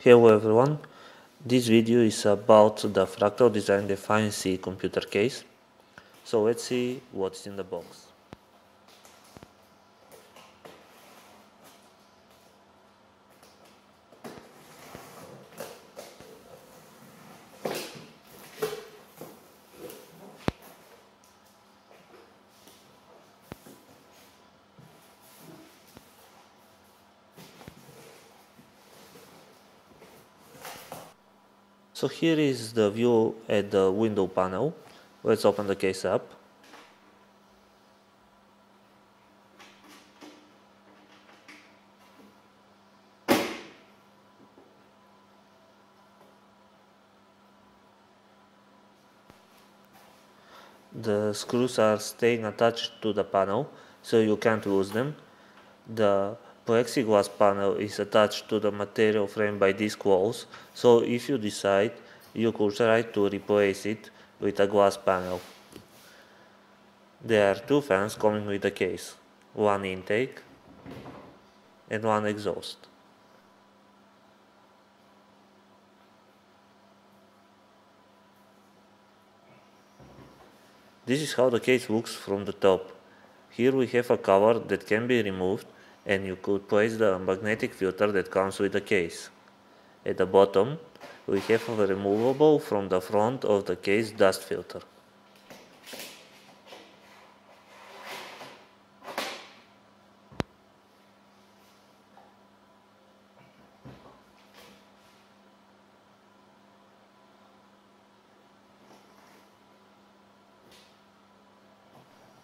Hello everyone, this video is about the Fractal Design Define C computer case. So let's see what's in the box. So here is the view at the window panel. Let's open the case up. The screws are staying attached to the panel, so you can't lose them. The plexiglass panel is attached to the material frame by disc walls, so if you decide, you could try to replace it with a glass panel. There are two fans coming with the case, one intake and one exhaust. This is how the case looks from the top. Here we have a cover that can be removed and you could place the magnetic filter that comes with the case. At the bottom, we have a removable from the front of the case dust filter.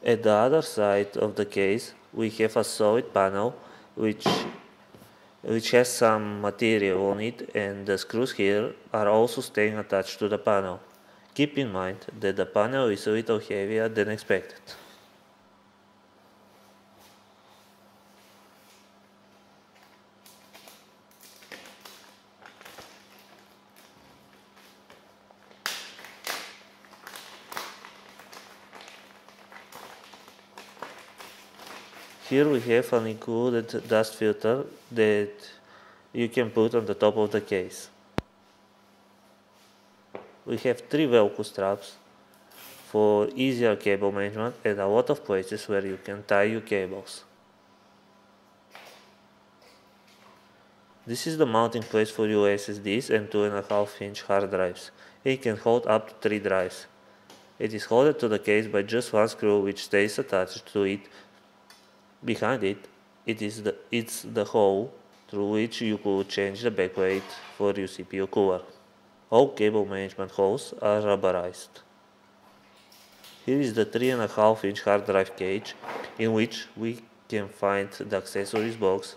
At the other side of the case, we have a solid panel which which has some material on it and the screws here are also staying attached to the panel. Keep in mind that the panel is a little heavier than expected. Here we have an included dust filter that you can put on the top of the case. We have three Velcro straps for easier cable management and a lot of places where you can tie your cables. This is the mounting place for your SSDs and 2.5 inch hard drives. It can hold up to 3 drives. It is held to the case by just one screw which stays attached to it Behind it, it is the, it's the hole through which you could change the backplate for your CPU cooler. All cable management holes are rubberized. Here is the 3.5 inch hard drive cage in which we can find the accessories box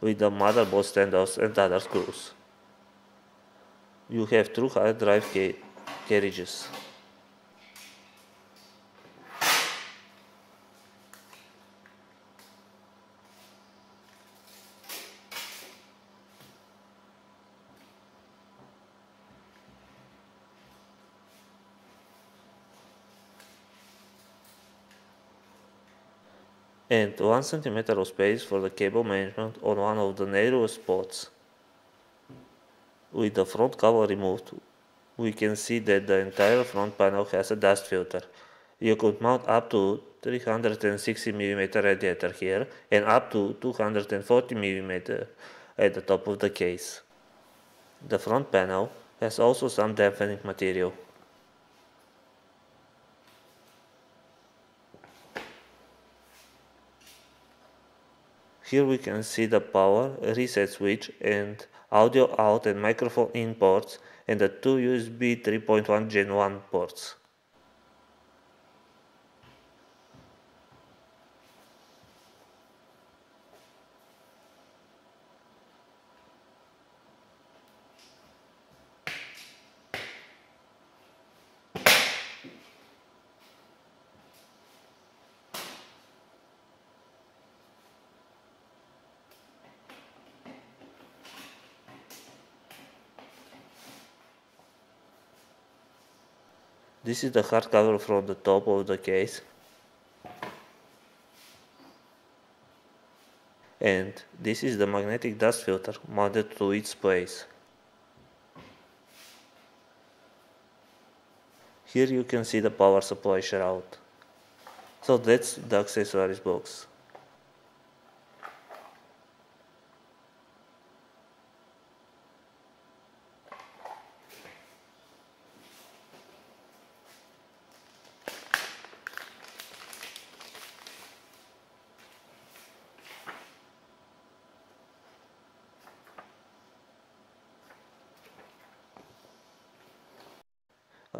with the motherboard standoffs and other screws. You have two hard drive ca carriages. And 1 cm of space for the cable management on one of the narrowest spots. With the front cover removed, we can see that the entire front panel has a dust filter. You could mount up to 360 mm radiator here and up to 240 mm at the top of the case. The front panel has also some dampening material. Here we can see the power, reset switch and audio out and microphone in ports and the two USB 3.1 Gen 1 ports. This is the hard cover from the top of the case. And this is the magnetic dust filter mounted to its place. Here you can see the power supply shroud. So that's the accessories box.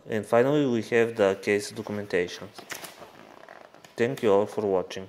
And finally we have the case documentation. Thank you all for watching.